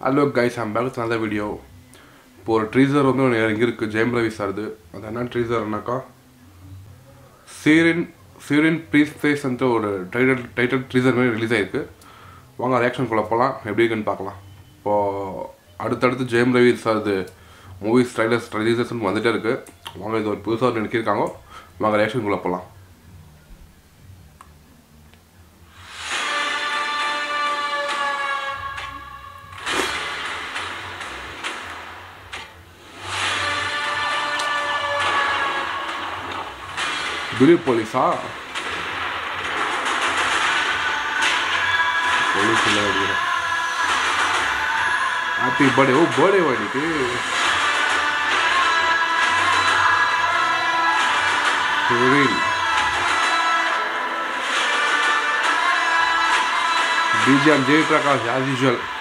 Hello guys I'm back நல்ல video இப்போ ஒரு ட்ரீசர் வந்து ஒன்று இங்கே இருக்குது ஜெயம் ரவி சார்து அது என்ன ட்ரீசர்னாக்கா சீரின் சீரின் ப்ரீஸ் ஃபேஸ்ன்ட்டு ஒரு டைட்டில் டைட்டில் ட்ரீசர் மாதிரி ரிலீஸ் ஆகிருக்கு வாங்க ரியாக்ஷன் குள்ள போகலாம் எப்படி இருக்குன்னு பார்க்கலாம். இப்போது அடுத்தடுத்து ஜெயம் ரவி சார்து மூவிஸ் ட்ரைலர்ஸ் ரிலீசஸ்ன்னு வந்துகிட்டே இருக்குது வாங்க இது ஒரு புதுசாக நினைக்கிருக்காங்க வாங்க ரியாக்ஷன் குள்ள போகலாம் grupo ali só. आते बड़े वो बड़े वाले थे। बीजेपी जय प्रकाश एज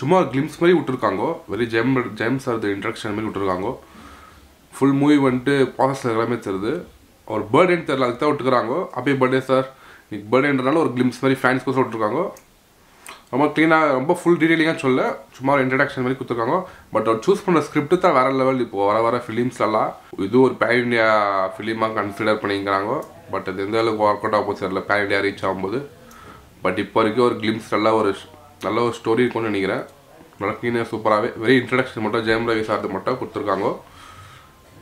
சும்மா கிளிம்ஸ் மாதிரி விட்டுருக்காங்கோ. வெரி ஜெம் ஜெம்ஸ் அது இன்ட்ரக்ஷன் மாதிரி விட்டுருக்காங்கோ. ஃபுல் மூவி வந்துட்டு ப்ராசஸ் எல்லாமே தெரியுது. ஒரு பர்த்டேன்னு தெரில அதுக்கு தான் விட்டுக்கிறாங்கோ அப்படியே பர்த்டே சார் இன்னைக்கு பர்த்டேன்றனால ஒரு கிளிம்ஸ் மாதிரி ஃபேன்ஸ் கூட விட்டுருக்காங்க. ரொம்ப க்ளீனாக ரொம்ப ஃபுல் டீட்டெயிலிங்காக சொல்ல சும்மா ஒரு இன்ட்ரடக்ஷன் மாதிரி கொடுத்துருக்காங்க. பட் அவர் சூஸ் பண்ண ஸ்கிரிப்ட் தான் வேறு லெவல் இப்போ வர வர ஃபிலிம்ஸ்லாம் இது ஒரு பேன் இண்டியா ஃபிலிமாக கன்சிடர் பண்ணிக்கிறாங்க. பட் அது எந்த அளவுக்கு ஒர்க் அவுட் ஆகும் தெரியல. பேன் இண்டியா ரீச் ஆகும்போது. பட் இப்போ வரைக்கும் ஒரு கிளிம்ஸ் நல்லா ஒரு நல்ல ஒரு ஸ்டோரி இருக்கும்னு நினைக்கிறேன். நல்லா க்ளீனாக சூப்பராகவே வெரி இன்ட்ரடக்ஷன் மட்டும் ஜெயம் ரவி சார்து மட்டும் கொடுத்துருக்காங்க.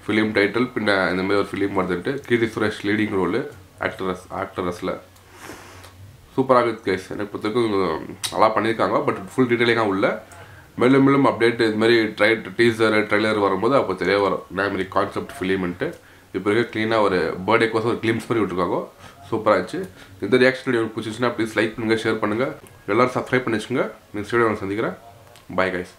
ஃபிலிம் டைட்டில் பின்ன இந்த மாதிரி ஒரு film வருதுன்ட்டு. Keerthy Suresh leading role actress ஆக்டரஸில் சூப்பராக இருக்குது கேஸ் எனக்கு பொறுத்தவரைக்கும் நல்லா பண்ணியிருக்காங்க. பட் ஃபுல் டீட்டெயிலிங்காக உள்ள. மேலும் மேலும் அப்டேட் இதுமாரி ட்ரை டீசர் ட்ரைலர் வரும்போது அப்போ தெரிய வரும். நான் மாதிரி கான்செப்ட் ஃபிலிம்ன்ட்டு இப்போ இருக்க க்ளீனாக ஒரு பர்த்டே கோசம் ஒரு கிளிம்ஸ் பண்ணி விட்டுருக்காங்க. சூப்பராக இருந்துச்சு இந்த ரியாக்ஷன் வீடியோ பிடிச்சிச்சுன்னா ப்ளீஸ் லைக் பண்ணுங்கள் ஷேர் பண்ணுங்கள் எல்லோரும் சப்ஸ்கிரைப் பண்ணி வச்சுங்க நெக்ஸ்ட் வீடியோ நான் சந்திக்கிறேன். Bye guys